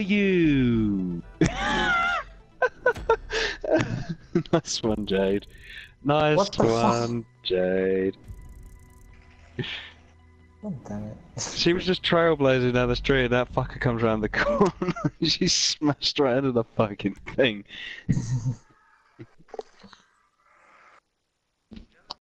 you. nice one, Jade. Nice What one, Jade. Oh, damn it. She was just trailblazing down the street, and that fucker comes around the corner. she smashed right into the fucking thing.